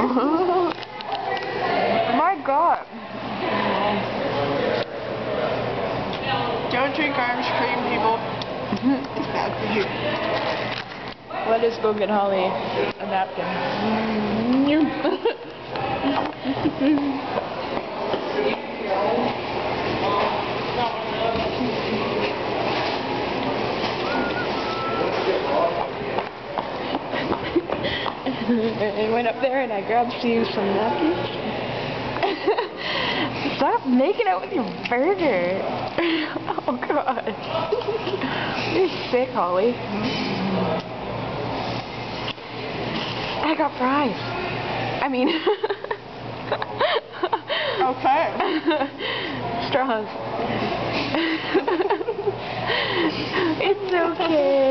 oh, My God. Don't drink orange cream, people. it's bad for you. Let us go get Holly a napkin. I went up there and I grabbed Steve some napkins. Stop making out with your burger. oh god. You're sick, Holly. I got fries. I mean, Okay. straws. it's okay.